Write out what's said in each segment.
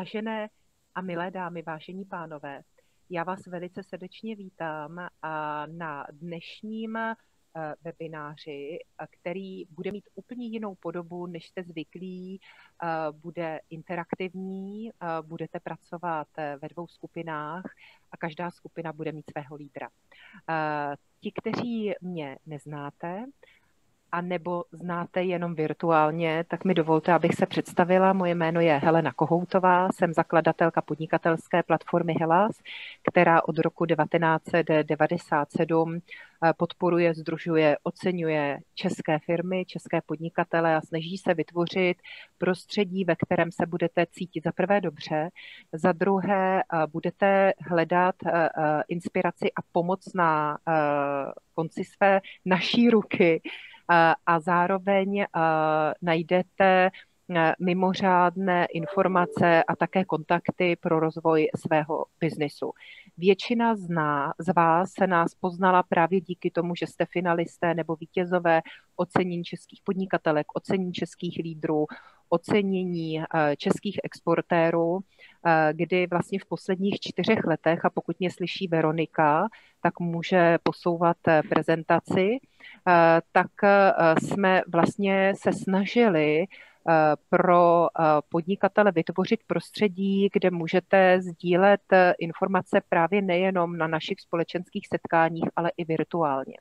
Vážené a milé dámy, vážení pánové, já vás velice srdečně vítám na dnešním eh, webináři, který bude mít úplně jinou podobu, než jste zvyklí. Eh, bude interaktivní, eh, budete pracovat ve dvou skupinách a každá skupina bude mít svého lídra. Ti, kteří mě neznáte, a nebo znáte jenom virtuálně, tak mi dovolte, abych se představila. Moje jméno je Helena Kohoutová, jsem zakladatelka podnikatelské platformy Helas, která od roku 1997 eh, podporuje, združuje, oceňuje české firmy, české podnikatele a snaží se vytvořit prostředí, ve kterém se budete cítit za prvé dobře, za druhé eh, budete hledat eh, inspiraci a pomoc na konci své naší ruky, a zároveň najdete mimořádné informace a také kontakty pro rozvoj svého biznisu. Většina z, nás, z vás se nás poznala právě díky tomu, že jste finalisté nebo vítězové ocenění českých podnikatelek, ocenění českých lídrů, ocenění eh, českých exportérů, kdy vlastně v posledních čtyřech letech, a pokud mě slyší Veronika, tak může posouvat eh, prezentaci, tak jsme vlastně se snažili pro podnikatele vytvořit prostředí, kde můžete sdílet informace právě nejenom na našich společenských setkáních, ale i virtuálně.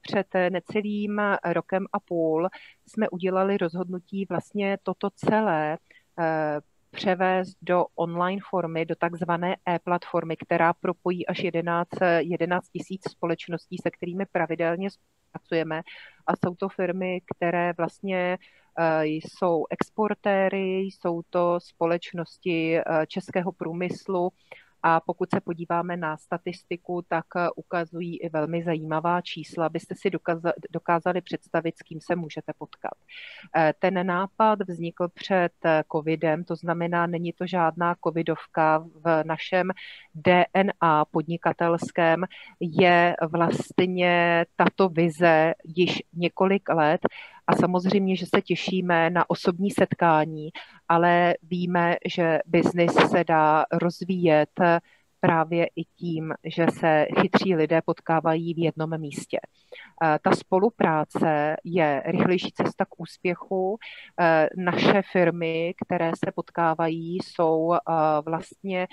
Před necelým rokem a půl jsme udělali rozhodnutí vlastně toto celé eh, převést do online formy, do takzvané e-platformy, která propojí až 11, 11 tisíc společností, se kterými pravidelně pracujeme. A jsou to firmy, které vlastně eh, jsou exportéry, jsou to společnosti eh, českého průmyslu a pokud se podíváme na statistiku, tak eh, ukazují i velmi zajímavá čísla, abyste si dokázali představit, s kým se můžete potkat. Eh, ten nápad vznikl před eh, covidem, to znamená, není to žádná covidovka. V našem DNA podnikatelském, je vlastně tato vize již několik let a samozřejmě, že se těšíme na osobní setkání, ale víme, že biznis se dá rozvíjet právě i tím, že se chytří lidé potkávají v jednom místě. Eh, ta spolupráce je rychlejší cesta k úspěchu. Eh, naše firmy, které se potkávají, jsou eh, vlastně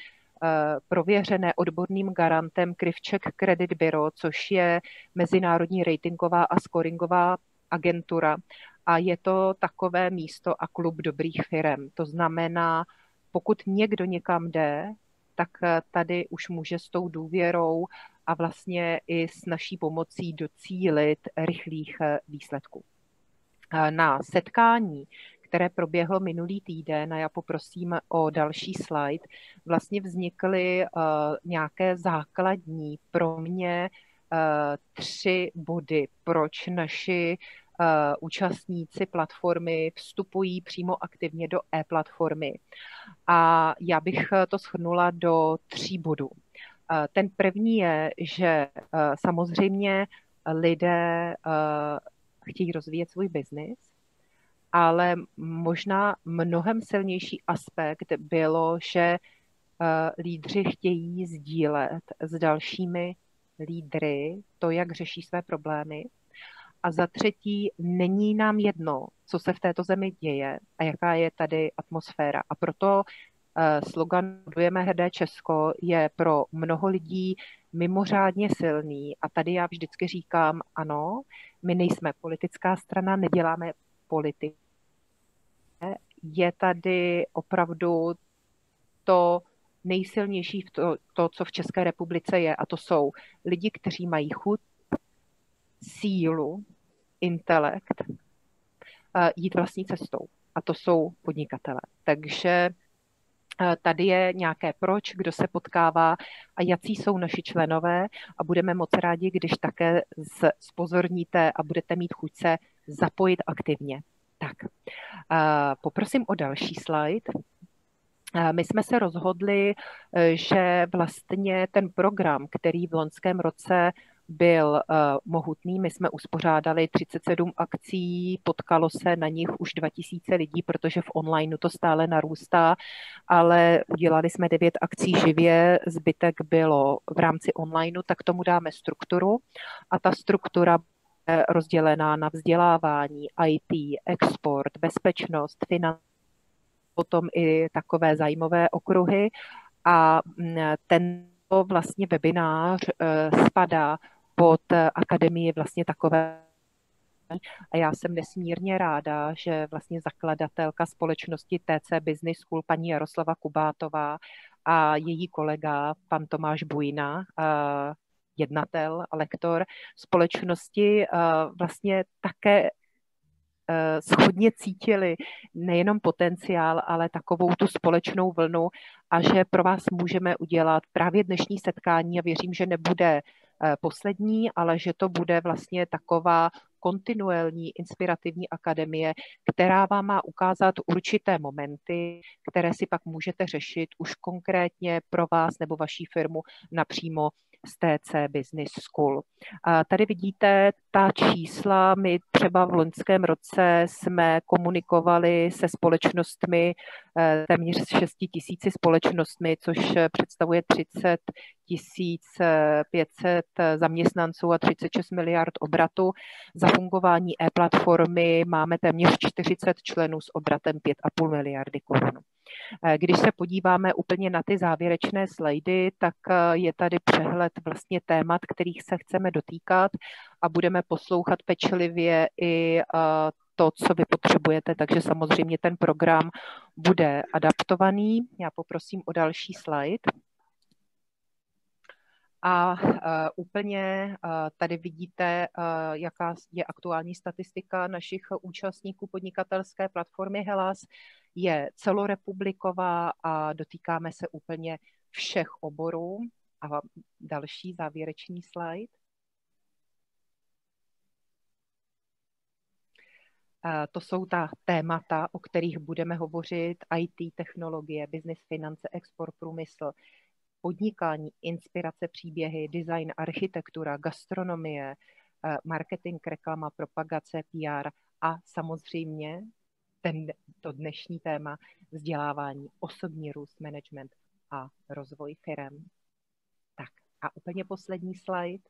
prověřené odborným garantem Krivček Credit Bureau, což je mezinárodní ratingová a scoringová agentura a je to takové místo a klub dobrých firm. To znamená, pokud někdo někam jde, tak eh, tady už může s tou důvěrou a vlastně i s naší pomocí docílit rychlých eh, výsledků. Na setkání, které proběhlo minulý týden, a já poprosím o další slide, vlastně vznikly nějaké základní pro mě tři body, proč naši Eh, účastníci platformy vstupují přímo aktivně do e-platformy. A já bych eh, to shrnula do tří bodů. Eh, ten první je, že samozřejmě lidé chtějí rozvíjet svůj biznis, ale možná mnohem silnější aspekt bylo, že lídři chtějí sdílet s dalšími lídry to, jak řeší své problémy a za třetí, není nám jedno, co se v této zemi děje a jaká je tady atmosféra. A proto uh, slogan Budujeme hrdé Česko je pro mnoho lidí mimořádně silný. A tady já vždycky říkám, ano, my nejsme politická strana, neděláme politiku. Je tady opravdu to nejsilnější v to, to, co v České republice je, a to jsou lidi, kteří mají chuť, sílu intelekt eh, jít vlastní cestou. A to jsou podnikatele. Takže eh, tady je nějaké proč, kdo se potkává a jací jsou naši členové a budeme moc rádi, když také spozorníte a budete mít chuť se zapojit aktivně. Tak, eh, poprosím o další slide. My jsme se rozhodli, že vlastně ten program, který v loňském roce byl uh, mohutný. My jsme uspořádali 37 akcí, potkalo se na nich už 2000 lidí, protože v onlineu to stále narůstá, ale udělali jsme 9 akcí živě, zbytek bylo v rámci onlineu, tak tomu dáme strukturu a ta struktura je rozdělená na vzdělávání, IT, export, bezpečnost, finance, potom i takové zajímavé okruhy a mm, tento vlastně webinář eh, spadá pod akademii vlastně takové. A já jsem nesmírně ráda, že vlastně zakladatelka společnosti TC Business School, paní Jaroslava Kubátová a její kolega, pan Tomáš Bujna, jednatel a lektor společnosti, vlastně také schodně cítili nejenom potenciál, ale takovou tu společnou vlnu a že pro vás můžeme udělat právě dnešní setkání a věřím, že nebude Eh, poslední, ale že to bude vlastně taková kontinuální inspirativní akademie, která vám má ukázat určité momenty, které si pak můžete řešit už konkrétně pro vás nebo vaší firmu napřímo z TC Business School. A tady vidíte ta čísla. My třeba v loňském roce jsme komunikovali se společnostmi, eh, téměř 6 tisíci společnostmi, což představuje 30 500 zaměstnanců a 36 miliard obratu. Za fungování e-platformy máme téměř 40 členů s obratem 5,5 miliardy korun. Eh, když se podíváme úplně na ty závěrečné slajdy, tak eh, je tady přehled vlastně témat, kterých se chceme dotýkat a budeme poslouchat pečlivě i eh, to, co vy potřebujete, takže samozřejmě ten program bude adaptovaný. Já poprosím o další slide. A uh, úplně uh, tady vidíte, uh, jaká je aktuální statistika našich účastníků podnikatelské platformy Helas. Je celorepubliková a dotýkáme se úplně všech oborů. A další závěrečný slide. To jsou ta témata, o kterých budeme hovořit, IT, technologie, business, finance, export, průmysl, podnikání, inspirace, příběhy, design, architektura, gastronomie, eh, marketing, reklama, propagace, PR a samozřejmě ten, to dnešní téma vzdělávání, osobní růst, management a rozvoj firem. Tak a úplně poslední slide.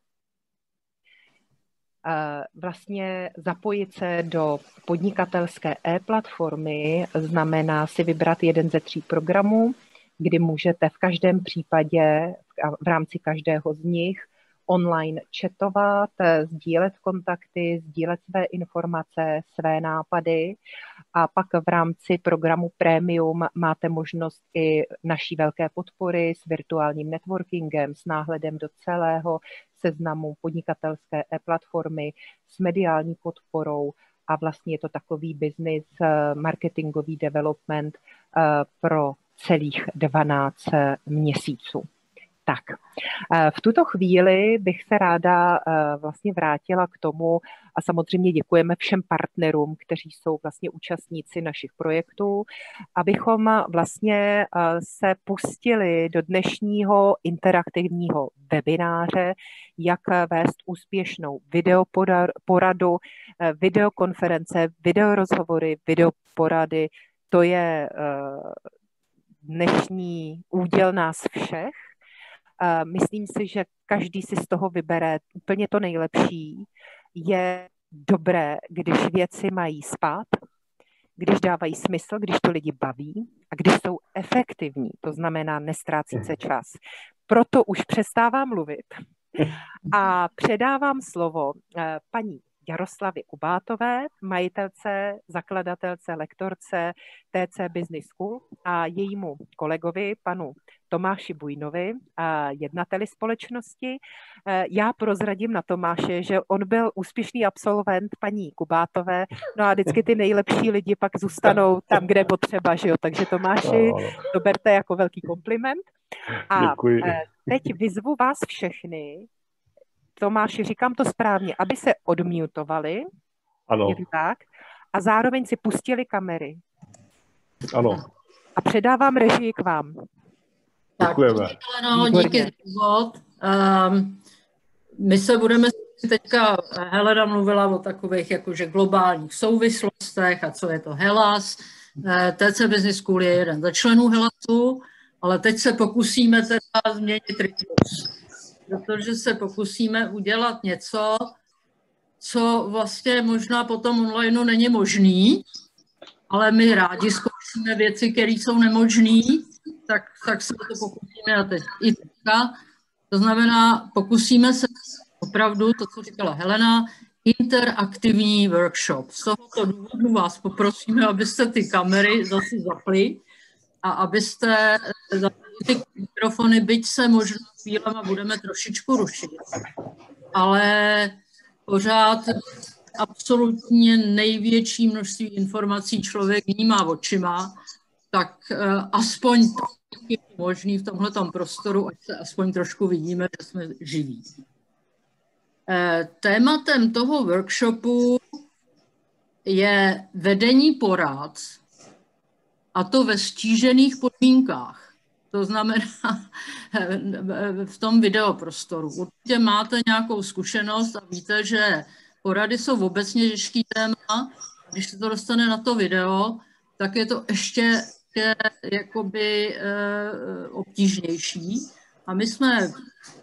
Eh, vlastně zapojit se do podnikatelské e-platformy znamená si vybrat jeden ze tří programů, kdy můžete v každém případě, v rámci každého z nich, online chatovat, sdílet kontakty, sdílet své informace, své nápady. A pak v rámci programu Premium máte možnost i naší velké podpory s virtuálním networkingem, s náhledem do celého seznamu podnikatelské e-platformy, s mediální podporou. A vlastně je to takový business eh, marketingový development eh, pro celých 12 měsíců. Tak, eh, v tuto chvíli bych se ráda eh, vlastně vrátila k tomu a samozřejmě děkujeme všem partnerům, kteří jsou vlastně účastníci našich projektů, abychom vlastně eh, se pustili do dnešního interaktivního webináře, jak vést úspěšnou videoporadu, videokonference, videorozhovory, videoporady. To je dnešní úděl nás všech. Myslím si, že každý si z toho vybere úplně to nejlepší. Je dobré, když věci mají spát, když dávají smysl, když to lidi baví a když jsou efektivní, to znamená nestrácet se čas. Proto už přestávám mluvit a předávám slovo eh, paní Jaroslavě Kubátové, majitelce, zakladatelce, lektorce TC Business School a jejímu kolegovi, panu Tomáši Bujnovi, a jednateli společnosti. E, já prozradím na Tomáše, že on byl úspěšný absolvent paní Kubátové, no a vždycky ty nejlepší lidi pak zůstanou tam, kde potřeba, že jo? Takže Tomáši, to berte jako velký kompliment. A Děkuji. E, teď vyzvu vás všechny, Tomáši, říkám to správně, aby se odmutovali. Ano. Je to tak? A zároveň si pustili kamery. Ano. A předávám režii k vám. Tak, Děkujeme. No, díky za úvod. Um, my se budeme teďka, Helena mluvila o takových jakože globálních souvislostech a co je to Helas. Eh, TC Business School je jeden ze členů Helasu, ale teď se pokusíme teda změnit rytmus, protože se pokusíme udělat něco, co vlastně možná potom online není možný, ale my rádi zkoušíme věci, které jsou nemožné, tak, tak se to pokusíme a teď i teďka. To znamená, pokusíme se opravdu, to, co říkala Helena, interaktivní workshop. Z tohoto důvodu vás poprosíme, abyste ty kamery zase zapli a abyste ty mikrofony, byť se možná chvílema budeme trošičku rušit, ale pořád absolutně největší množství informací člověk vnímá očima, tak uh, aspoň je možný v tomhle prostoru, ať se aspoň trošku vidíme, že jsme živí. Uh, tématem toho workshopu je vedení porad, a to ve stížených podmínkách. To znamená v tom videoprostoru. Určitě máte nějakou zkušenost a víte, že porady jsou obecně těžký téma. Když se to dostane na to video, tak je to ještě, ještě jakoby e, obtížnější. A my jsme,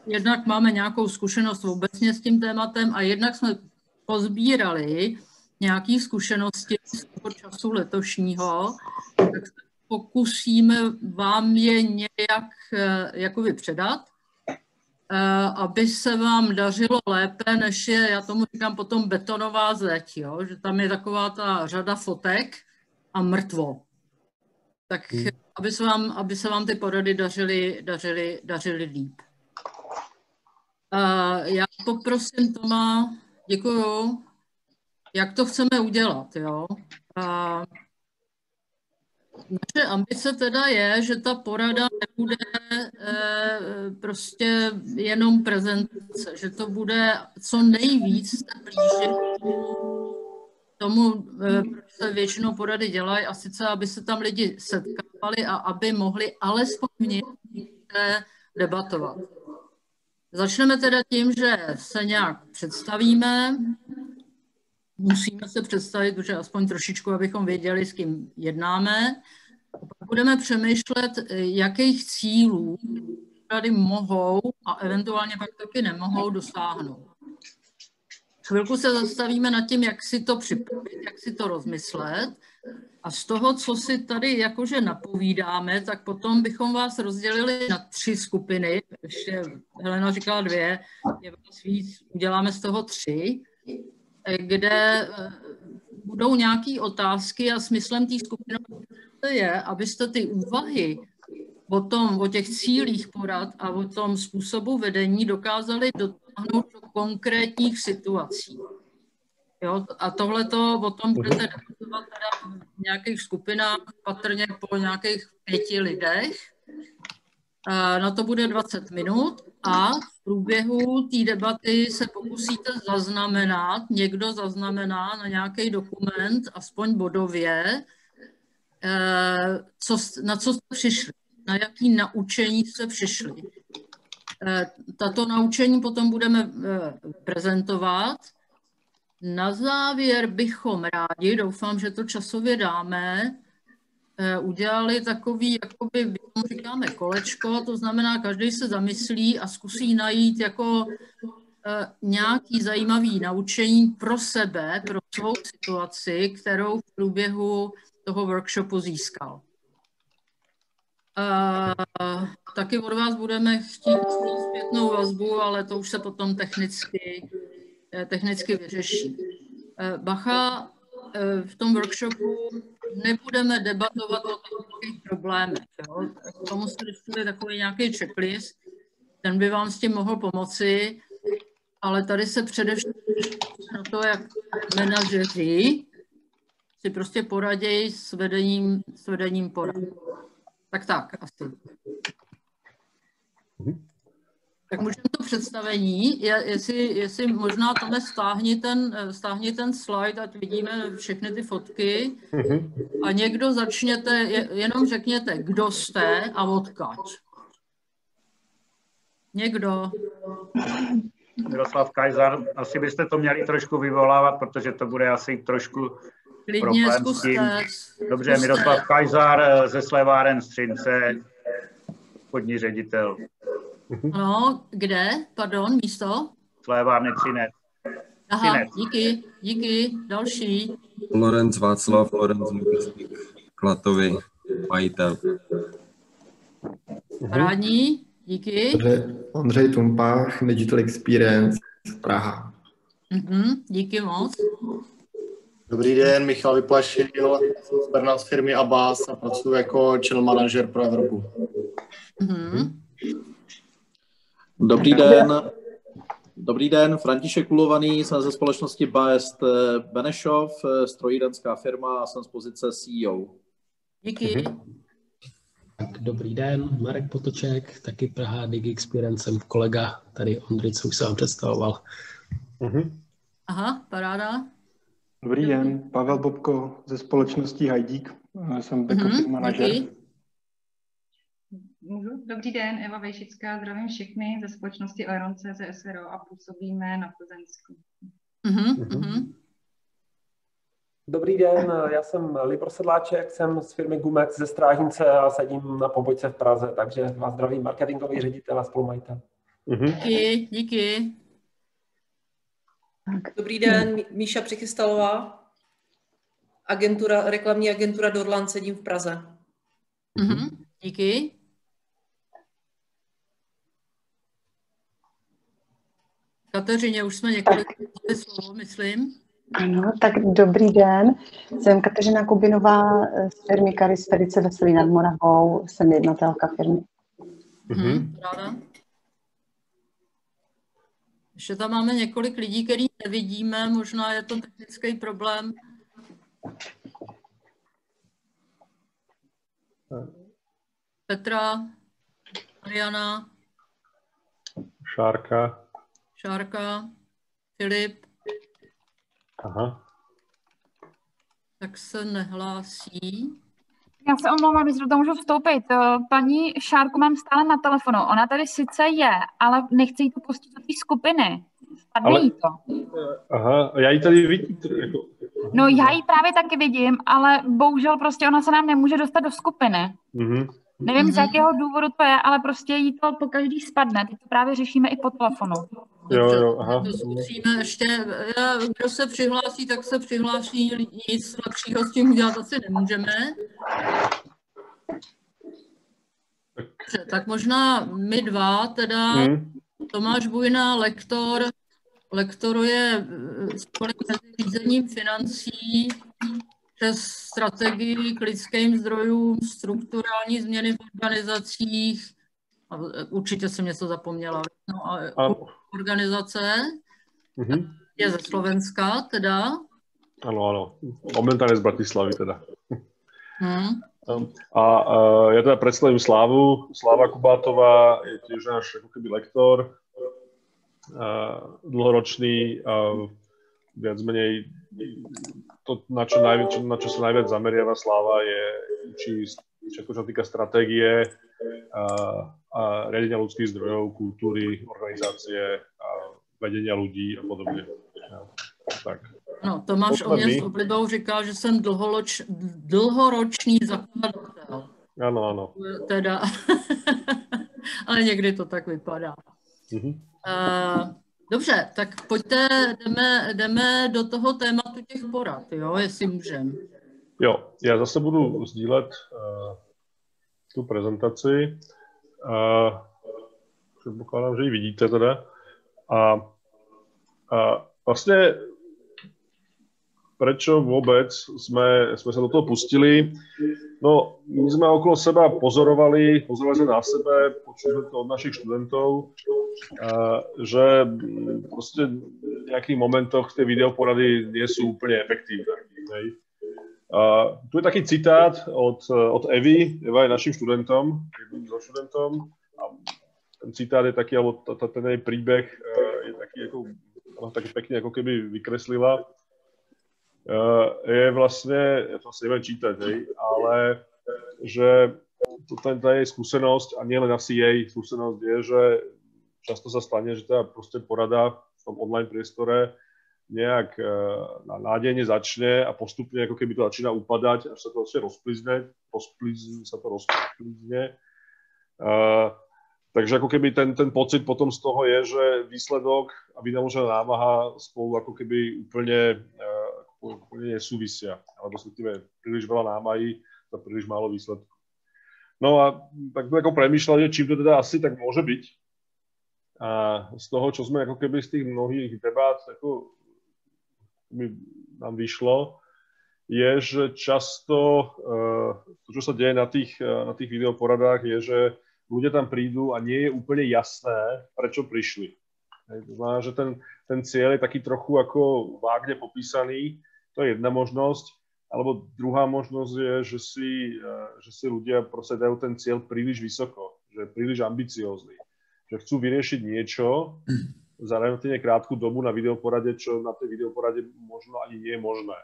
jednak máme nějakou zkušenost obecně s tím tématem a jednak jsme pozbírali nějaké zkušenosti z toho času letošního, tak se pokusíme vám je nějak eh, jakoby předat, eh, aby se vám dařilo lépe, než je, já tomu říkám potom betonová zeď, jo? že tam je taková ta řada fotek a mrtvo. Tak hmm. aby, se vám, aby se vám ty porady dařily, dařily, dařily líp. Uh, já poprosím Toma, děkuju, jak to chceme udělat, jo. Naše ambice teda je, že ta porada nebude e, prostě jenom prezentace, že to bude co nejvíc se blížit tomu, e, proč se většinou porady dělají, a sice, aby se tam lidi setkávali a aby mohli alespoň debatovat. Začneme teda tím, že se nějak představíme, musíme se představit, protože aspoň trošičku, abychom věděli, s kým jednáme. Budeme přemýšlet, jakých cílů tady mohou a eventuálně pak taky nemohou dosáhnout. Chvilku se zastavíme nad tím, jak si to připravit, jak si to rozmyslet. A z toho, co si tady jakože napovídáme, tak potom bychom vás rozdělili na tři skupiny. Ještě Helena říkala dvě, je vás víc, uděláme z toho tři kde eh, budou nějaké otázky a smyslem té skupiny je, abyste ty úvahy o tom, o těch cílích porad a o tom způsobu vedení dokázali dotáhnout do konkrétních situací. Jo, a tohle to o tom budete debatovat teda v nějakých skupinách, patrně po nějakých pěti lidech. Na to bude 20 minut a v průběhu té debaty se pokusíte zaznamenat, někdo zaznamená na nějaký dokument, aspoň bodově, eh, co, na co jste přišli, na jaký naučení jste přišli. Eh, tato naučení potom budeme eh, prezentovat. Na závěr bychom rádi, doufám, že to časově dáme, Eh, udělali takový, jakoby, říkáme kolečko, to znamená, každý se zamyslí a zkusí najít jako eh, nějaký zajímavý naučení pro sebe, pro svou situaci, kterou v průběhu toho workshopu získal. Uh, taky od vás budeme chtít zpětnou vazbu, ale to už se potom technicky, technicky vyřeší. Bacha v tom workshopu nebudeme debatovat o těch problémech. Jo? K tomu jste dostali takový nějaký checklist, ten by vám s tím mohl pomoci, ale tady se především na to, jak manažeři si prostě poradějí s vedením, s vedením porad. Tak tak, asi. Mhm. Tak můžeme to představení, jestli, jestli možná tam stáhni ten, stáhni ten slide, ať vidíme všechny ty fotky mm-hmm. a někdo začněte, jenom řekněte, kdo jste a odkaď. Někdo. Miroslav Kajzar, asi byste to měli trošku vyvolávat, protože to bude asi trošku Klidně problém s zkuste. tím. Dobře, zkuste. Miroslav Kajzar eh, ze Sleváren Střince, podní ředitel Ano, kde? Pardon, místo? Slévárny Třinec. Aha, Třinec. díky, díky. Další. Lorenz Václav, Lorenz Lubisník, Klatovy, majitel. Parádní, díky. Ondřej, Ondřej Tumpách, Digital Experience, Praha. Mhm, díky moc. Dobrý den, Michal Vyplašil, jsem z Brna z firmy Abbas a pracuji jako channel manager pro Evropu. Mhm. Dobrý den. Dobrý den, František Kulovaný, jsem ze společnosti Baest Benešov, strojírenská firma a jsem z pozice CEO. Díky. Tak dobrý den, Marek Potoček, taky Praha Dig Experience, jsem kolega tady Ondry, co už jsem vám představoval. Mhm. Aha, paráda. Dobrý den, Pavel Bobko ze společnosti Hajdík. Jsem back office Mhm, manažer. díky. Můžu? Dobrý den, Eva Vejšická, zdravím všechny ze společnosti Aeron.cz SRO a působíme na Plzeňsku. Mhm, mhm. Dobrý den, já jsem Libor Sedláček, jsem z firmy Gumex ze Strážnice a sedím na pobočce v Praze, takže vás zdraví marketingový ředitel a spolumajitel. Mhm. Díky, díky. Dobrý den, Mí- Míša Přichystalová, agentura, reklamní agentura Dorlan, sedím v Praze. Mhm, díky. Kateřině, už jsme několik dali slovo, myslím. Ano, tak dobrý den. Jsem Kateřina Kubinová z firmy Karis Fedice Veselý nad Moravou. Jsem jednatelka firmy. Mhm, ráda. Ještě tam máme několik lidí, který nevidíme, možná je to technický problém. Petra, Mariana, Šárka. Šárka, Filip, Aha. tak se nehlásí. Já se omlouvám, jestli do toho můžu vstoupit. Eh, Paní Šárku mám stále na telefonu. Ona tady sice je, ale nechci jí to pustit do té skupiny. Spadne Ale- jí to. Aha, já ji tady vidím. Jako, No já ji právě taky vidím, ale bohužel prostě ona se nám nemůže dostat do skupiny. mhm. Nevím, z jakého důvodu to je, ale prostě jí to po každý spadne. Teď to právě řešíme i po telefonu. Jo, jo, aha. To zkusíme ještě, kdo se přihlásí, tak se přihlásí, nic lepšího s tím udělat asi nemůžeme. Dobře, tak možná my dva, teda Mhm. Tomáš Bujna, lektor, lektoruje eh, školy mezi řízením financí přes strategii k lidským zdrojům, strukturální změny v organizacích, a eh, určitě jsem něco zapomněla, no a Ano. organizace Mhm. je ze Slovenska teda. Ano, ano. Momentálně z Bratislavy teda. Hm. A uh, ja teda predstavím Slávu. Sláva Kubátová je tiež náš ako keby lektor, uh, dlhoročný, uh, viac menej to, na čo, najvi, čo, na čo sa najviac zameriava Sláva je učí všetko, čo sa týka stratégie a, a riadenia ľudských zdrojov, kultúry, organizácie a vedenia ľudí a podobne. Ja, tak. No, Tomáš o mě s oblibou říká, že jsem dlholoč, dlhoroční zakladatel. Ano, ano. Teda, ale někdy to tak vypadá. Mhm. Uh, dobře, tak pojďte, jdeme, jdeme do toho tématu těch porad, jo, jestli můžem. Jo, já zase budu sdílet uh, tu prezentaci. Uh, předpokládám, že ji vidíte teda. A, a vlastně prečo vôbec sme, sme sa do toho pustili? No, my sme okolo seba pozorovali, pozorovali sme na sebe, počuli sme to od našich študentov, a, že proste v nejakých momentoch tie videoporady nie sú úplne efektívne. Hej. A tu je taký citát od, od Evy, Eva je našim študentom, jedným zo študentom. A ten citát je taký, alebo ten jej príbeh eh, je taký, ako, ona taky pekne ako keby vykreslila. Eh, Je vlastne, ja to asi neviem čítať, hej, ale že to, ten, tá jej skúsenosť, a nielen asi jej skúsenosť, je, že často sa stane, že teda proste porada v tom online priestore nejak uh, nádejne začne a postupne ako keby to začína upadať, až sa to začne rozplizne, rozplizne sa to rozplizne. Uh, takže ako keby ten, ten pocit potom z toho je, že výsledok a vynaložená námaha spolu ako keby úplne, uh, úplne nesúvisia, alebo respektíve príliš veľa námahy za príliš málo výsledku. No a tak sme ako premýšľali, čím to teda asi tak môže byť. A z toho, čo sme ako keby z tých mnohých debát ako mi nám vyšlo, je, že často uh, to, čo sa deje na tých, uh, na tých videoporadách, je, že ľudia tam prídu a nie je úplne jasné, prečo prišli. Hej, to znamená, že ten, ten cieľ je taký trochu ako vágne popísaný, to je jedna možnosť, alebo druhá možnosť je, že si, uh, že si ľudia proste dajú ten cieľ príliš vysoko, že je príliš ambiciózny, že chcú vyriešiť niečo, za relatívne krátku dobu na videoporade, čo na tej videoporade možno ani nie je možné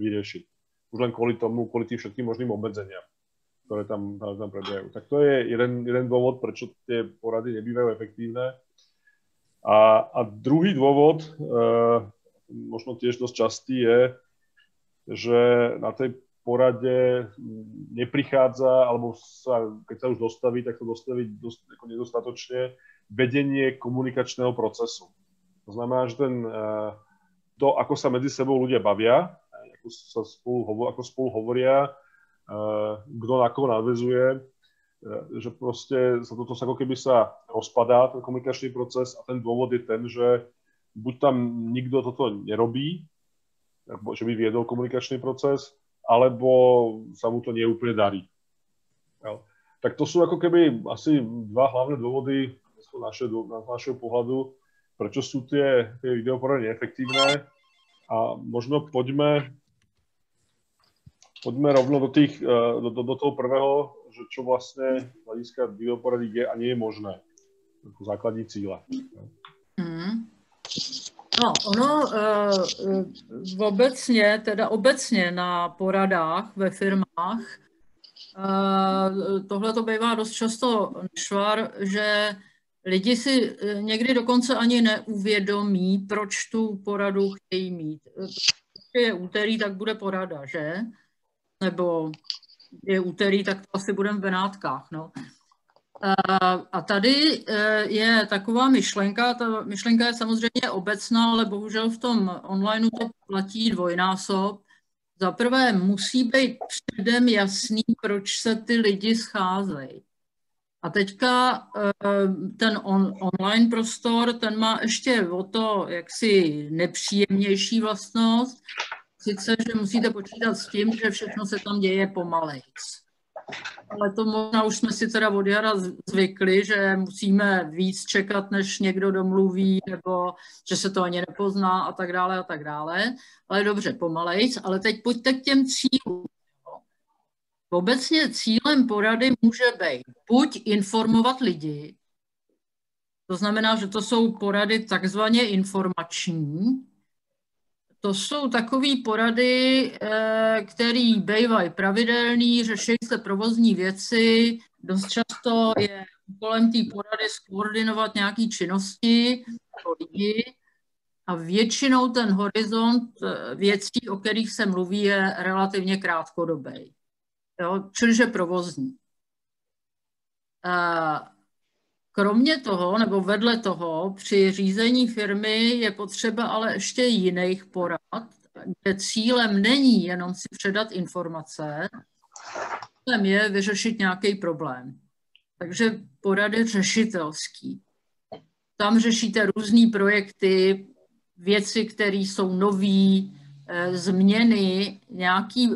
vyriešiť. Už len kvôli tomu, kvôli tým všetkým možným obmedzeniam, ktoré tam, tam prebiehajú. Tak to je jeden, jeden dôvod, prečo tie porady nebývajú efektívne. A, a druhý dôvod, e, možno tiež dosť častý, je, že na tej porade neprichádza, alebo sa, keď sa už dostaví, tak to dostaví dosť, ako nedostatočne vedenie komunikačného procesu. To znamená, že ten, eh, to, ako sa medzi sebou ľudia bavia, ako, sa spolu, ako spolu hovoria, eh, kto na koho nadvezuje, eh, že proste sa toto ako keby sa rozpadá, ten komunikačný proces a ten dôvod je ten, že buď tam nikto toto nerobí, že by viedol komunikačný proces, alebo sa mu to neúplne darí. Tak to sú ako keby asi dva hlavné dôvody, z naše, našeho pohľadu, prečo sú tie, tie videoporady neefektívne a možno poďme poďme rovno do, tých, eh, do, do, do toho prvého, že čo vlastne z hľadiska videoporady je a nie je možné. Jako základní cíle. Mm. No, ono e, obecně, teda obecně na poradách ve firmách, e, tohle to bývá dost často švar, že Lidi si eh, někdy dokonce ani neuvědomí, proč tu poradu chtějí mít. Když je úterý, tak bude porada, že? Nebo je úterý, tak to asi budeme v Benátkách. No. A tady eh, je taková myšlenka, ta myšlenka je samozřejmě obecná, ale bohužel v tom onlineu to platí dvojnásob. Za prvé musí být předem jasný, proč se ty lidi scházejí. A teďka eh, ten on, online prostor, ten má ještě o to jaksi nepříjemnější vlastnost, sice, že musíte počítat s tím, že všechno se tam děje pomalejc. Ale to možná už jsme si teda od jara zvykli, že musíme víc čekat, než někdo domluví, nebo že se to ani nepozná a tak dále a tak dále. Ale dobře, pomalejc. Ale teď pojďte k těm cílům. Obecně cílem porady může být buď informovat lidi, to znamená, že to jsou porady takzvaně informační, to jsou takové porady, eh, které bývají pravidelný, řeší se provozní věci, dost často je kolem té porady skoordinovat nějaké činnosti pro lidi. A většinou ten horizont eh, věcí, o kterých se mluví, je relativně krátkodobý jo, čiliže provozní. Kromě toho, nebo vedle toho, při řízení firmy je potřeba ale ještě jiných porad, kde cílem není jenom si předat informace, cílem je vyřešit nějaký problém. Takže porady řešitelský. Tam řešíte různé projekty, věci, které jsou nové, eh, změny, nějaký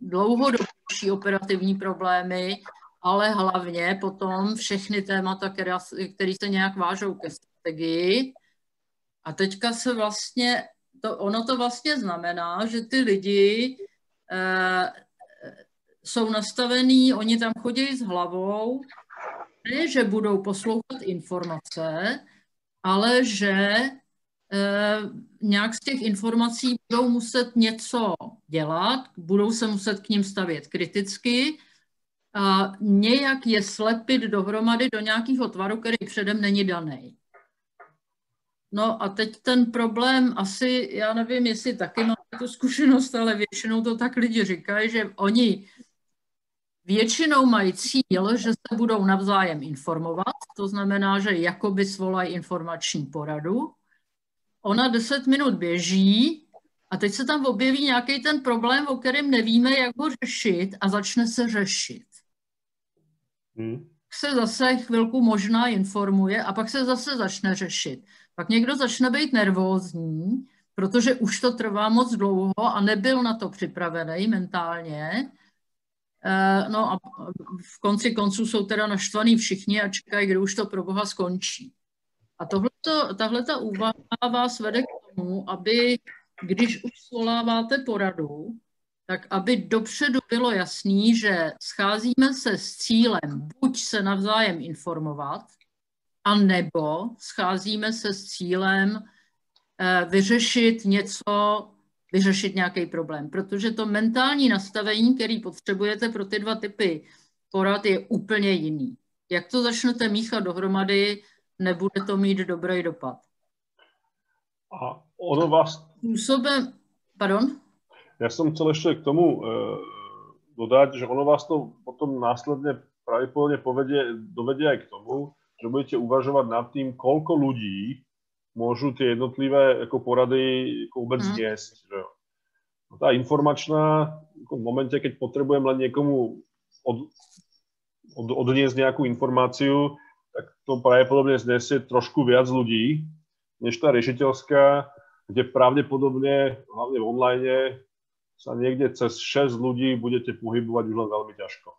dlouhodobý další operativní problémy, ale hlavně potom všechny témata, které, které se nějak vážou ke strategii. A teďka se vlastně, to, ono to vlastně znamená, že ty lidi eh, jsou nastavení, oni tam chodí s hlavou, ne, že budou poslouchat informace, ale že Eh, nějak z těch informací budou muset něco dělat, budou se muset k ním stavět kriticky a nějak je slepit dohromady do nějakého tvaru, který předem není daný. No a teď ten problém asi, já nevím, jestli taky máte tu zkušenost, ale většinou to tak lidi říkají, že oni většinou mají cíl, že se budou navzájem informovat, to znamená, že jakoby svolají informační poradu. Ona 10 minut běží a teď se tam objeví nějaký ten problém, o kterém nevíme, jak ho řešit a začne se řešit. Hmm. Se zase chvilku možná informuje a pak se zase začne řešit. Pak někdo začne být nervózní, protože už to trvá moc dlouho a nebyl na to připravený mentálně. Eh, no a v konci konců jsou teda naštvaný všichni a čekají, kdy už to pro Boha skončí. A tahle ta úvaha vás vede k tomu, aby když už svoláváte poradu, tak aby dopředu bylo jasný, že scházíme se s cílem buď se navzájem informovat, a nebo scházíme se s cílem eh, vyřešit něco, vyřešit nějaký problém. Protože to mentální nastavení, který potřebujete pro ty dva typy porad, je úplně jiný. Jak to začnete míchat dohromady, nebude to mít dobrý dopad. A ono vás... Způsobem... Pardon? Já jsem chcel ještě k tomu e, dodat, že ono vás to potom následně pravděpodobně povedě, dovedě aj k tomu, že budete uvažovat nad tým, koľko ľudí môžu tie jednotlivé jako porady jako vůbec mm. zniesť. Že jo. No, tá informačná, jako v momente, keď potrebujem len niekomu od, od, odniesť nejakú informáciu, tak to pravdepodobne znesie trošku viac ľudí, než tá riešiteľská, kde pravdepodobne, hlavne v online, sa niekde cez 6 ľudí budete pohybovať už len veľmi ťažko.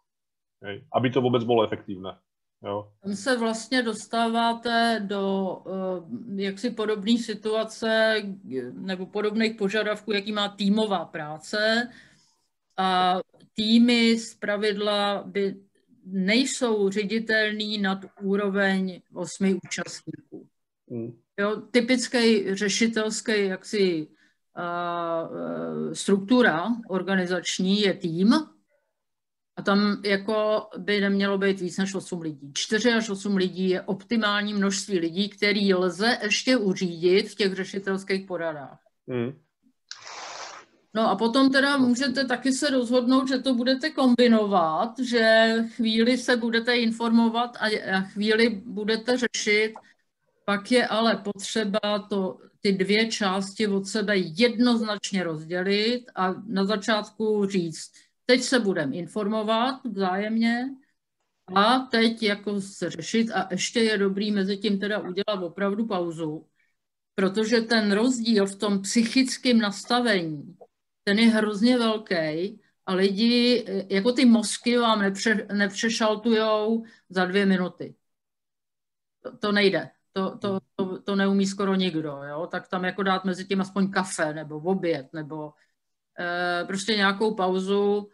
Hej. Aby to vôbec bolo efektívne. Jo. Tam se vlastně dostáváte do uh, jaksi podobné situace nebo podobných požadavků, jaký má týmová práce. A týmy z pravidla by nejsou ředitelný nad úroveň osmi účastníků. Mm. Jo, typický řešitelský jaksi struktura organizační je tým, a tam jako by nemělo být víc než 8 lidí. 4 až 8 lidí je optimální množství lidí, který lze ještě uřídit v těch řešitelských poradách. Hmm. No a potom teda můžete taky se rozhodnout, že to budete kombinovat, že chvíli se budete informovat a chvíli budete řešit, pak je ale potřeba to, ty dvě části od sebe jednoznačně rozdělit a na začátku říct, teď se budeme informovat vzájemně a teď jako se řešit a ještě je dobrý mezi tím teda udělat opravdu pauzu, protože ten rozdíl v tom psychickém nastavení, ten je hrozně velký a lidi, jako ty mozky vám nepře, nepřešaltujou za dvě minuty. To, to nejde. To, to, to, to neumí skoro nikdo, jo? tak tam jako dát mezi tím aspoň kafe nebo oběd nebo e, prostě nějakou pauzu,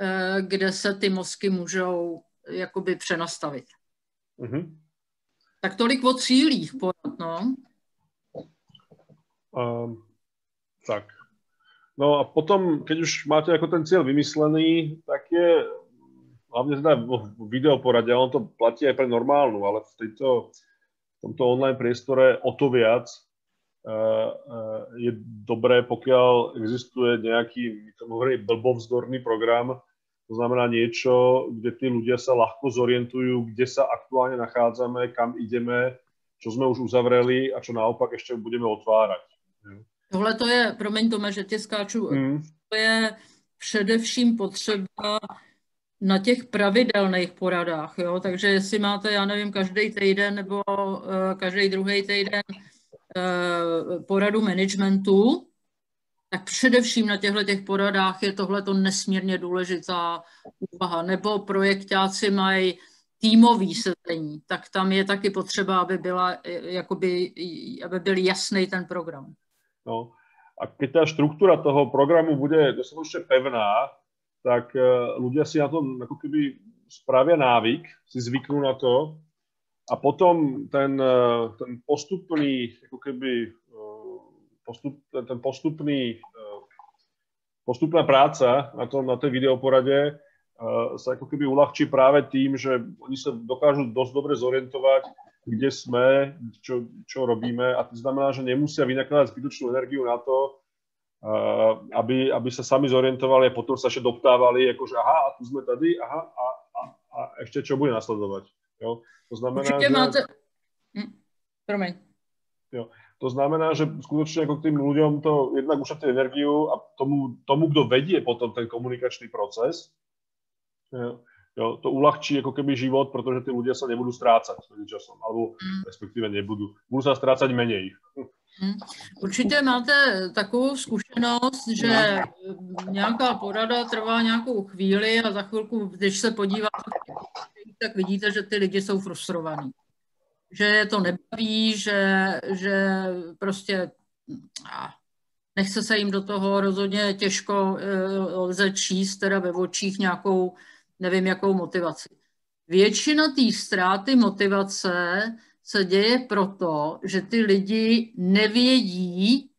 Eh, kde se ty mozky můžou jakoby přenastavit. Mm-hmm. Tak tolik o cílích porad, no. Um, tak. No a potom, keď už máte jako ten cíl vymyslený, tak je hlavně teda v videoporadě, on to platí aj pre normálnu, ale v, tejto, v tomto online priestore o to viac uh, uh, je dobré, pokiaľ existuje nejaký, tomu hovorí, blbovzdorný program, to znamená niečo, kde tí ľudia sa ľahko zorientujú, kde sa aktuálne nachádzame, kam ideme, čo sme už uzavreli a čo naopak ešte budeme otvárať. Tohle to je, promiň Tome, že tě skáču, mm. to je především potřeba na těch pravidelných poradách, jo? takže jestli máte, já nevím, každý týden nebo uh, každý druhý týden uh, poradu managementu, tak především na těchto těch poradách je tohleto nesmírně důležitá úvaha. Nebo projektáci mají týmový sezení, tak tam je taky potřeba, aby, byla, jakoby, aby byl jasný ten program. No. A keď ta struktura toho programu bude dostatečně pevná, tak ľudia si na to jako keby spravia návyk, si zvyknú na to. A potom ten, ten postupný jako keby postup, ten postupný, eh, postupná práca na, tom, na tej videoporade sa ako keby uľahčí práve tým, že oni sa dokážu dosť dobre zorientovať, kde sme, čo, čo robíme. A to znamená, že nemusia vynakladať zbytočnú energiu na to, aby, aby sa sami zorientovali a potom sa ešte doptávali, akože aha, a tu sme tady, aha, a, a, a ešte čo bude nasledovať. Jo? To znamená, Určite že... máte... Hm, Promiň. Jo. To znamená, že skutočne ako k tým ľuďom to jednak ušetrí energiu a tomu, tomu, kto vedie potom ten komunikačný proces, jo, jo, to uľahčí ako keby život, pretože tí ľudia sa nebudú strácať časom, alebo respektíve nebudú. Budú sa strácať menej. Hm. Určitě máte takovou zkušenost, že nějaká porada trvá nějakou chvíli a za chvilku, když se podíváte, tak vidíte, že ty lidi jsou frustrovaní. Že je to nebaví, že, že prostě nechce se jim do toho rozhodně těžko e, lze číst teda ve očích nějakou, nevím jakou motivaci. Většina té ztráty motivace se děje proto, že ty lidi nevědí,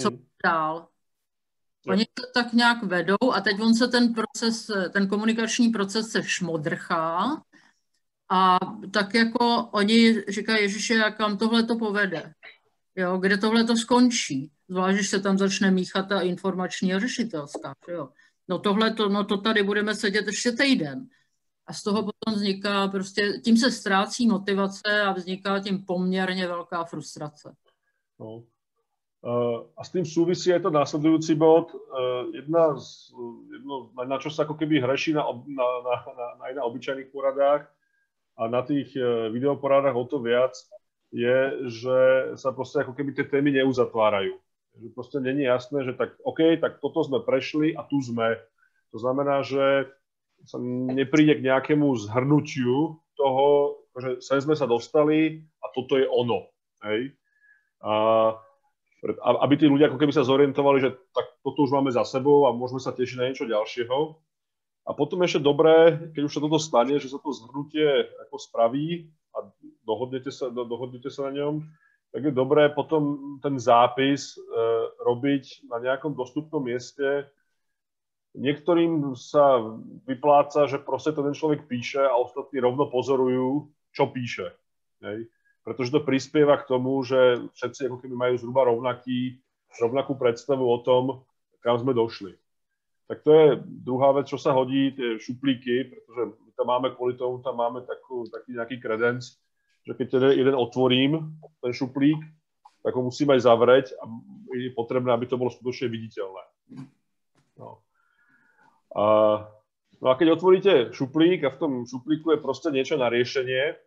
co Hmm. dál. Oni to tak nějak vedou a teď on se ten proces, ten komunikační proces se šmodrchá a tak jako oni říkají, Ježiši, jak kam tohle to povede? Jo, kde tohle to skončí? Zvlášť, když se tam začne míchat ta informační a řešitelská. Jo. No tohle to, no to tady budeme sedět ještě týden. A z toho potom vzniká prostě, tím se ztrácí motivace a vzniká tím poměrně velká frustrace. No. Uh, a s tým súvisí aj to následujúci bod. Uh, jedna z, jedno, na, čo sa ako keby hreší na, na, na, na, na, na obyčajných poradách a na tých uh, videoporadách o to viac, je, že sa proste ako keby tie témy neuzatvárajú. Že proste není jasné, že tak OK, tak toto sme prešli a tu sme. To znamená, že sa nepríde k nejakému zhrnutiu toho, že sem sme sa dostali a toto je ono. Hej? A, aby tí ľudia ako keby sa zorientovali, že tak toto už máme za sebou a môžeme sa tešiť na niečo ďalšieho. A potom ešte dobré, keď už sa toto stane, že sa to zhrnutie ako spraví a dohodnete sa, do, dohodnete sa na ňom, tak je dobré potom ten zápis e, robiť na nejakom dostupnom mieste. Niektorým sa vypláca, že proste to ten človek píše a ostatní rovno pozorujú, čo píše. Hej? Pretože to prispieva k tomu, že všetci ako keby majú zhruba rovnaký, rovnakú predstavu o tom, kam sme došli. Tak to je druhá vec, čo sa hodí, tie šuplíky, pretože my tam máme kvôli tomu, tam máme takú, taký nejaký kredenc, že keď jeden, jeden otvorím, ten šuplík, tak ho musím aj zavrieť a je potrebné, aby to bolo skutočne viditeľné. No. A, no a keď otvoríte šuplík a v tom šuplíku je proste niečo na riešenie,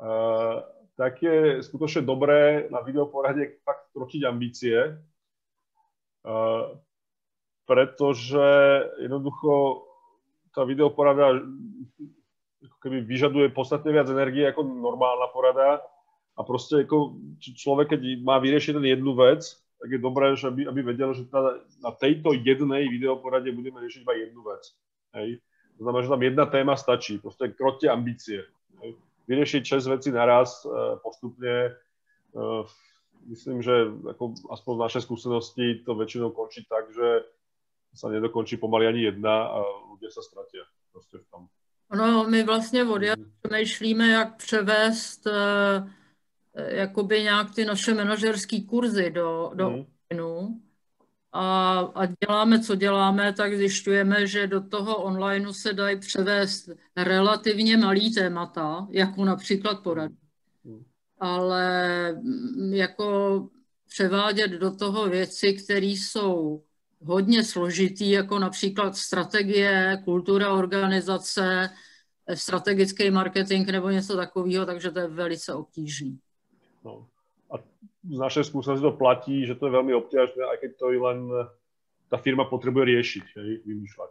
uh, tak je skutočne dobré na videoporade fakt tročiť ambície, uh, pretože jednoducho tá videoporada ako keby vyžaduje podstatne viac energie ako normálna porada a proste ako č- človek, keď má len jednu vec, tak je dobré, že aby, aby vedel, že tá, na tejto jednej videoporade budeme riešiť iba jednu. Hej. To znamená, že tam jedna téma stačí. Proste kroťte ambície. Hej. Vyriešiť 6 vecí naraz e, postupne. E, myslím, že ako, aspoň z našej skúsenosti to väčšinou končí tak, že sa nedokončí pomaly ani jedna a ľudia sa stratia proste v tom. Ono, my vlastně od jak přemýšlíme, jak převést eh, eh, jakoby nějak ty naše manažerské kurzy do, do Mhm. onlineu. A, a děláme, co děláme, tak zjišťujeme, že do toho onlineu se dají převést relativně malý témata, jako například porady. Ale mm, jako převádět do toho věci, které jsou hodně složitý, jako například strategie, kultura organizace, eh, strategický marketing nebo něco takového, takže to je velice obtížné. No. A z našej skúsenosti to platí, že to je veľmi obťažné, aj keď to i len tá firma potrebuje riešiť, hej, vymýšľať.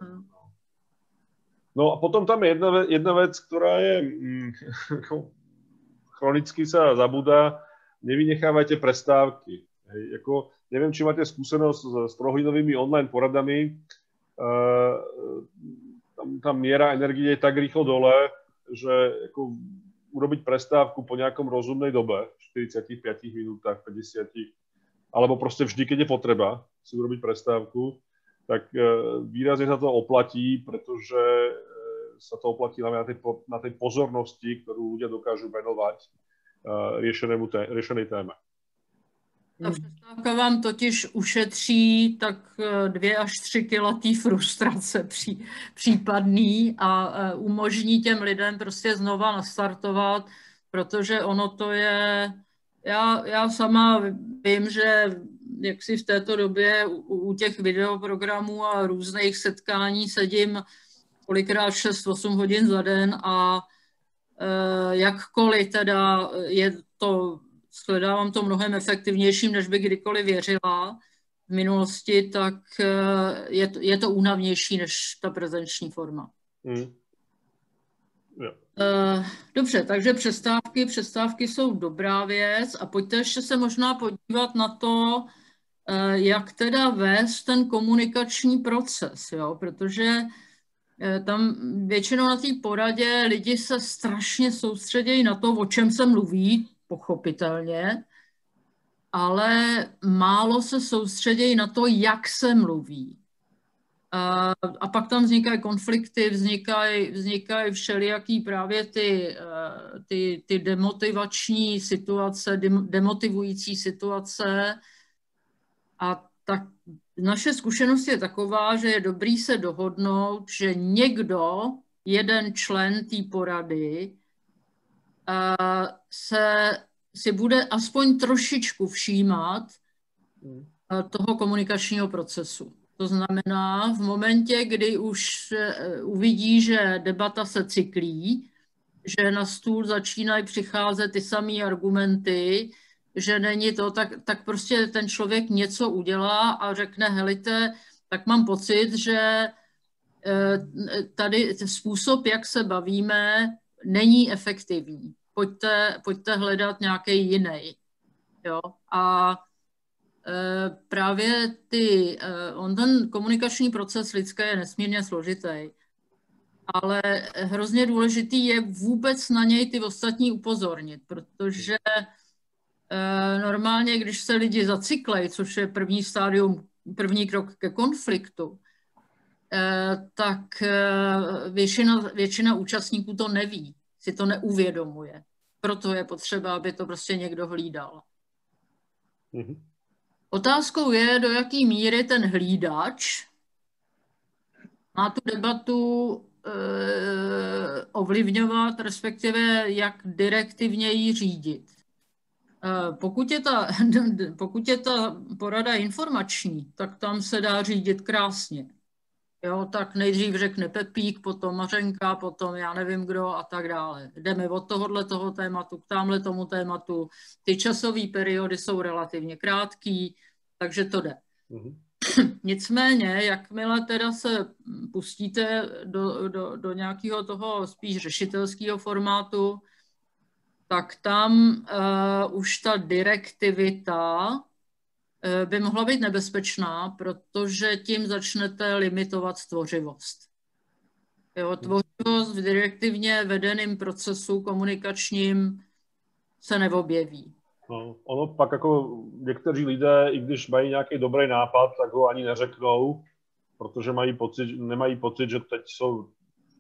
No a potom tam je jedna, jedna vec, ktorá je mm, chronicky sa zabúda, nevynechávajte prestávky. Hej, ako, neviem, či máte skúsenosť s, s prohlinovými online poradami, uh, tam, tá miera energie je tak rýchlo dole, že ako, urobiť prestávku po nejakom rozumnej dobe, 45 minútach, 50, alebo proste vždy, keď je potreba si urobiť prestávku, tak e, výrazne sa to oplatí, pretože e, sa to oplatí na tej, na tej pozornosti, ktorú ľudia dokážu venovať riešenému té, riešenej téme. Ta přestávka vám totiž ušetří tak eh, dvě až tři kilatý frustrace pří, případný a eh, umožní těm lidem prostě znova nastartovat, protože ono to je, já, já sama vím, že jak si v této době u, u těch videoprogramů a různých setkání sedím kolikrát 6-8 hodin za den a e, jakkoliv teda je to shledávám to mnohem efektivnějším, než by kdykoliv věřila v minulosti, tak eh, je to, je to únavnější než ta prezenční forma. Mm. Yeah. Dobře, takže přestávky, přestávky jsou dobrá věc a pojďte ještě se možná podívat na to, eh, jak teda vést ten komunikační proces, jo? protože eh, tam většinou na té poradě lidi se strašně soustředějí na to, o čem se mluví, pochopitelně, ale málo se soustředějí na to, jak se mluví. A, a pak tam vznikají konflikty, vznikají, vznikají všelijaký právě ty, ty, ty demotivační situace, demotivující situace. A tak naše zkušenost je taková, že je dobrý se dohodnout, že někdo, jeden člen té porady, se si bude aspoň trošičku všímat hmm. toho komunikačního procesu. To znamená, v momentě, kdy už e, uvidí, že debata se cyklí, že na stůl začínají přicházet ty samé argumenty, že není to, tak, tak prostě ten člověk něco udělá a řekne, helite, tak mám pocit, že e, tady způsob, jak se bavíme, není efektivní. Pojďte, pojďte hledat nějaký jiný. Jo? A e, právě ty, e, on ten komunikační proces lidský je nesmírně složitý, ale hrozně důležitý je vůbec na něj ty ostatní upozornit, protože e, normálně, když se lidi zacyklejí, což je první stádium, první krok ke konfliktu, tak e, většina, většina účastníků to neví si to neuvědomuje. Proto je potřeba, aby to prostě někdo hlídal. Mm-hmm. Otázkou je, do jaký míry ten hlídač má tu debatu e, ovlivňovat, respektive jak direktivně ji řídit. E, pokud, je ta, pokud je ta porada informační, tak tam se dá řídit krásně jo, tak nejdřív řekne Pepík, potom Mařenka, potom já nevím kdo a tak dále. Jdeme od tohohle toho tématu k tamhle tomu tématu. Ty časové periody jsou relativně krátký, takže to jde. Mm-hmm. Nicméně, jakmile teda se pustíte do, do, do nějakého toho spíš řešitelského formátu, tak tam uh, už ta direktivita by mohla být nebezpečná, protože tím začnete limitovat tvořivost. Jo, tvořivost v direktivně vedeném procesu komunikačním se neobjeví. No, ono pak jako někteří lidé, i když mají nějaký dobrý nápad, tak ho ani neřeknou, protože mají pocit, nemají pocit, že teď jsou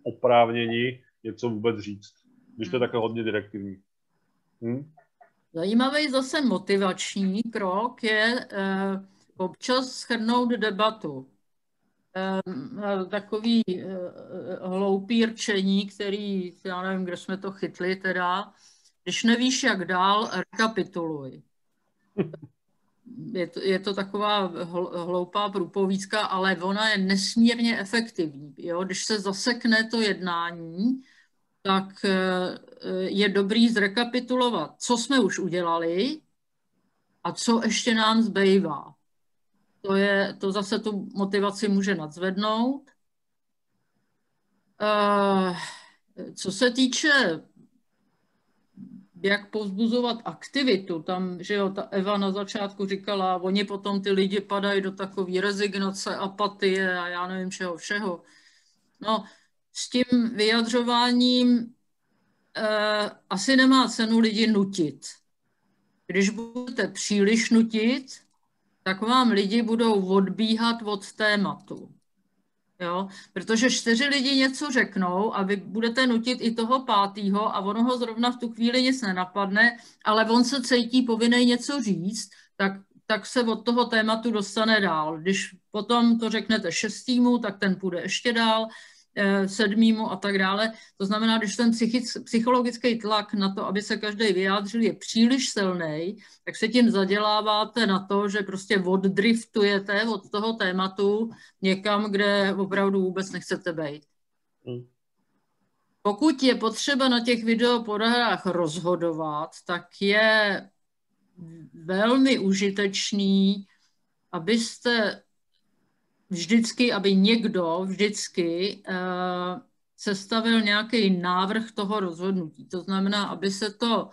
oprávněni něco vůbec říct, když to je hmm. takhle hodně direktivní. Hm? Zajímavý zase motivační krok je eh, občas schrnout debatu. Eh, takový eh, hloupý rčení, který, já nevím, kde jsme to chytli teda, když nevíš, jak dál, rekapituluj. Je to, je to taková hloupá průpovídka, ale ona je nesmírně efektivní. Jo? Když se zasekne to jednání, tak eh, je dobrý zrekapitulovat, co jsme už udělali a co ještě nám zbývá. To, je, to zase tu motivaci může nadzvednout. Eh, co se týče jak povzbuzovat aktivitu, tam, že jo, ta Eva na začátku říkala, oni potom ty lidi padají do takové rezignace, apatie a já nevím čeho všeho. No, s tím vyjadřováním eh, asi nemá cenu lidi nutit. Když budete příliš nutit, tak vám lidi budou odbíhat od tématu. Jo? Protože čtyři lidi něco řeknou a vy budete nutit i toho pátýho a ono ho zrovna v tu chvíli nic nenapadne, ale on se cítí povinný něco říct, tak, tak se od toho tématu dostane dál. Když potom to řeknete šestýmu, tak ten půjde ještě dál Eh, sedmýmu a tak dále. To znamená, když ten psychic, psychologický tlak na to, aby se každý vyjádřil, je příliš silný, tak se tím zaděláváte na to, že prostě oddriftujete od toho tématu někam, kde opravdu vůbec nechcete být. Hmm. Pokud je potřeba na těch videoporadách rozhodovat, tak je velmi užitečný, abyste vždycky, aby někdo vždycky uh, sestavil nějaký návrh toho rozhodnutí. To znamená, aby se to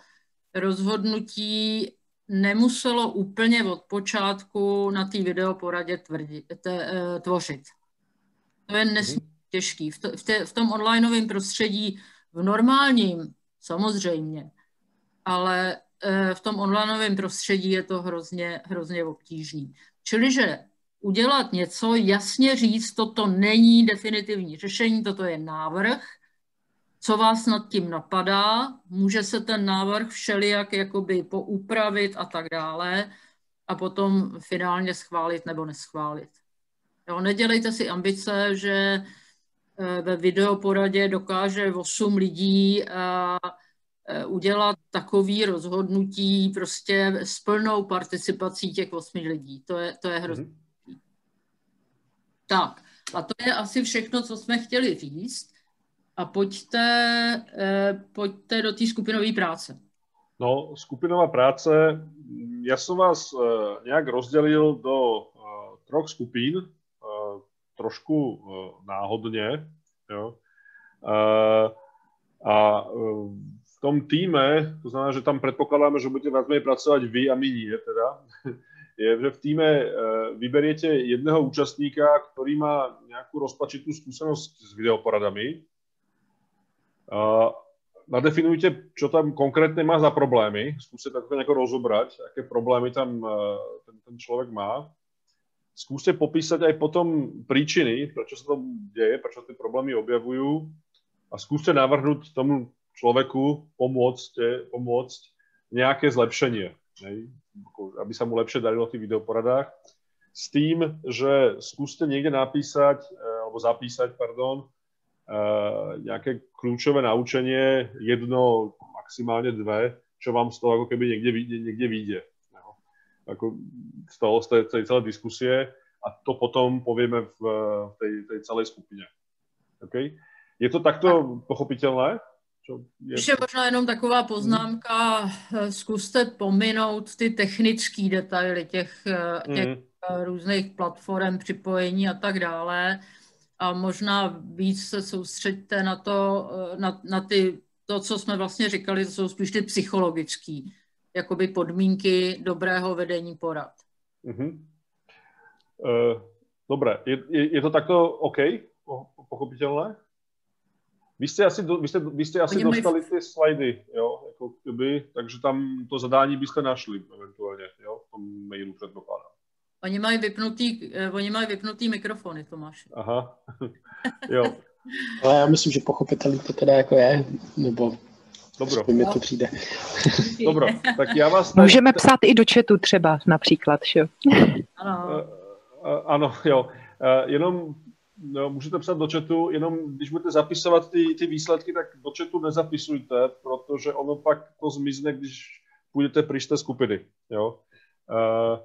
rozhodnutí nemuselo úplně od počátku na té videoporadě tvrdit, te, uh, tvořit. To je nesmírně těžký. V, to, v, te, v tom onlineovém prostředí, v normálním samozřejmě, ale uh, v tom onlineovém prostředí je to hrozně, hrozně obtížný. Čili, že udělat něco, jasně říct, toto není definitivní řešení, toto je návrh, co vás nad tím napadá, může se ten návrh všelijak jakoby poupravit a tak dále a potom finálně schválit nebo neschválit. Jo, nedělejte si ambice, že eh, ve videoporadě dokáže 8 lidí a eh, udělat takový rozhodnutí prostě s plnou participací těch 8 lidí. To je, to je hrozně. Mm-hmm. Tak, a to je asi všechno, co jsme chtěli říct. A pojďte, eh, pojďte do té skupinové práce. No, skupinová práce, já jsem vás eh, nějak rozdělil do eh, troch skupín, eh, trošku eh, náhodně, jo. Eh, a eh, v tom týme, to znamená, že tam předpokládáme, že budete viac pracovat vy a my nie, teda, je, že v týme eh, vyberiete jedného účastníka, ktorý má nejakú rozpačitú skúsenosť s videoporadami. Nadefinujte, čo tam konkrétne má za problémy. Skúste takto nejako rozobrať, aké problémy tam eh, ten, ten človek má. Skúste popísať aj potom príčiny, prečo sa to deje, prečo tie problémy objavujú a skúste navrhnúť tomu človeku pomôcť, pomôcť nejaké zlepšenie. Aby sa mu lepšie darilo v tých videoporadách. S tým, že skúste niekde napísať, eh, alebo zapísať, pardon, eh, nejaké kľúčové naučenie, jedno, maximálne dve, čo vám z toho ako keby niekde, niekde vyjde. No. Ako z toho, z tej, tej celej diskusie a to potom povieme v tej, tej celej skupine. Okay? Je to takto pochopitelné? Je... Ještě možná jenom taková poznámka, zkuste pominout ty technické detaily těch, těch mm. různých platform, připojení a tak dále a možná víc se soustředte na to, na, na ty, to, co jsme vlastně říkali, to jsou spíš ty psychologické jakoby podmínky dobrého vedení porad. Mm-hmm. Uh, dobré, je, je, je to takto OK, pochopitelné? Vy jste asi, do, vy jste, vy jste asi dostali ty slajdy, jo, jako kdyby, takže tam to zadání byste našli eventuálně, jo, v tom mailu předpokládám. Oni mají vypnutý, eh, oni mají vypnutý mikrofony, Tomáš. Aha, jo. Ale já myslím, že pochopitelný to teda jako je, nebo Dobro. mi to přijde. Dobro, tak já vás... Můžeme psát i do chatu třeba například, že Ano. Uh, uh, ano, jo. Uh, jenom no, můžete psat do chatu, jenom když budete zapisovat ty, ty výsledky, tak do chatu nezapisujte, protože ono pak to zmizne, když půjdete pryč té skupiny. Jo? Uh,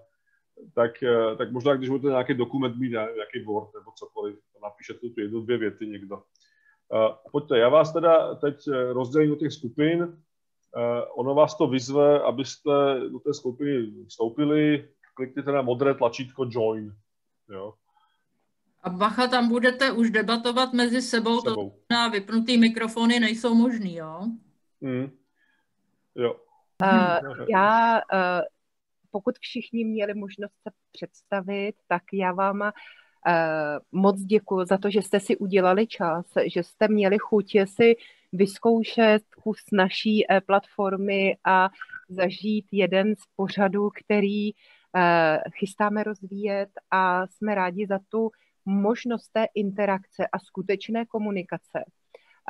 tak, uh, tak možná, když budete nějaký dokument mít, nějaký Word nebo cokoliv, napíšete tu jednu, dvě věty někdo. Uh, pojďte, já vás teda teď rozdělím do těch skupin. Uh, ono vás to vyzve, abyste do té skupiny vstoupili, klikněte na modré tlačítko Join. Jo? A bacha, tam budete už debatovat mezi sebou, sebou. to na vypnutý mikrofony nejsou možný, jo? Mm. Jo. Uh, já, uh, pokud všichni měli možnost se představit, tak já vám uh, moc děkuji za to, že jste si udělali čas, že jste měli chuť si vyzkoušet kus naší uh, platformy a zažít jeden z pořadů, který uh, chystáme rozvíjet a jsme rádi za tu možnost té interakce a skutečné komunikace.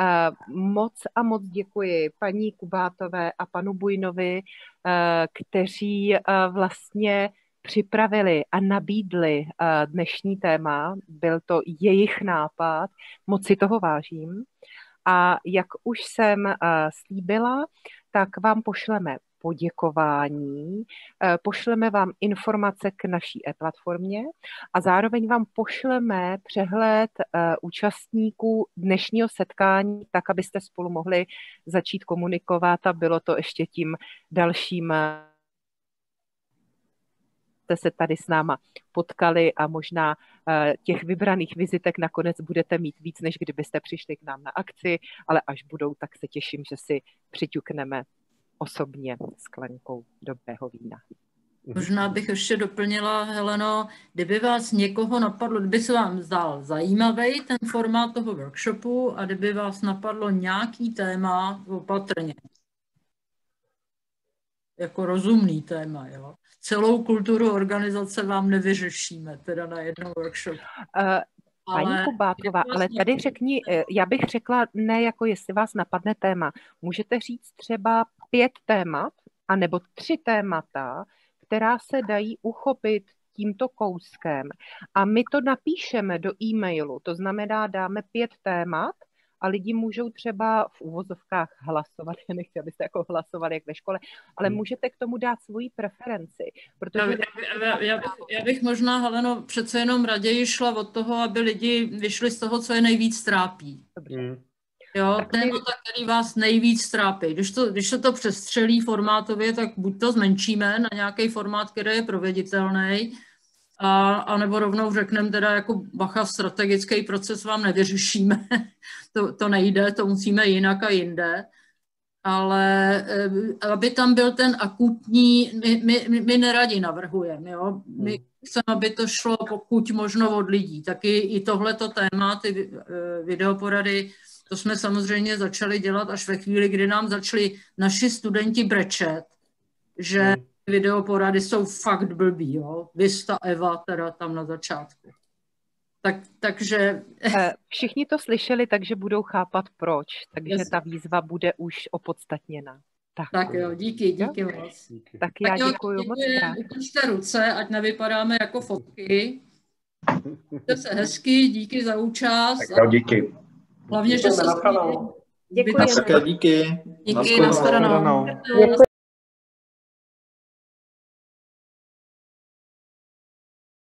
Eh, moc a moc děkuji paní Kubátové a panu Bujnovi, eh, kteří eh, vlastně připravili a nabídli dnešní téma. Byl to jejich nápad, moc si toho vážím. A jak už jsem slíbila, tak vám pošleme poděkování, eh, pošleme vám informace k naší e-platformě a zároveň vám pošleme přehled eh, účastníků dnešního setkání, tak, abyste spolu mohli začít komunikovat a bylo to ještě tím dalším eh, se tady s náma potkali a možná těch vybraných vizitek nakonec budete mít víc, než kdybyste přišli k nám na akci, ale až budou, tak se těším, že si přiťukneme osobně sklenkou dobrého vína. Možná bych ještě doplnila, Heleno, kdyby vás někoho napadlo, kdyby se vám zdál zajímavý ten formát toho workshopu a kdyby vás napadlo nějaký téma, opatrně. Jako rozumný téma, jo. Celou kulturu organizace vám nevyřešíme, teda na jednom workshop. Uh, Paní Kubátová, ale tady řekni, eh, já bych řekla, ne jako jestli vás napadne téma. Můžete říct třeba pět témat, anebo tři témata, která se dají uchopit tímto kouskem. A my to napíšeme do e-mailu, to znamená, dáme pět témat a lidi můžou třeba v úvozovkách hlasovat, já nechci, abyste jako hlasovali jak ve škole, ale hmm. můžete k tomu dát svoji preferenci. Protože... Já, já, já, bych, já bych možná, Heleno, přece jenom raději šla od toho, aby lidi vyšli z toho, co je nejvíc trápí. Dobře. Hmm. Jo, tak témata, který vás nejvíc trápí. Když, to, když se to přestřelí formátově, tak buď to zmenšíme na nějaký formát, který je proveditelný, a, a nebo rovnou řekneme teda jako bacha, strategický proces vám nevyřešíme, to, to nejde, to musíme jinak a jinde, ale eh, aby tam byl ten akutní, my, my, my neradi navrhujeme, jo, my hmm. chceme, aby to šlo pokud možno od lidí, taky i tohleto téma, ty eh, videoporady, to jsme samozřejmě začali dělat až ve chvíli, kdy nám začali naši studenti brečet, že hmm videoporady jsou fakt blbý, jo. Vista Eva teda tam na začátku. Tak, takže... Eh, všichni to slyšeli, takže budou chápat proč. Takže yes. ta výzva bude už opodstatněná. Tak, tak jo, díky, díky jo? moc. Díky. Tak já tak děkuji moc krát. Ukončte ruce, ať nevypadáme jako fotky. Mějte se hezky, díky za účast. Tak jo, díky. Hlavně, že se... Děkuji. Díky. Díky, nashledanou. Děkuji.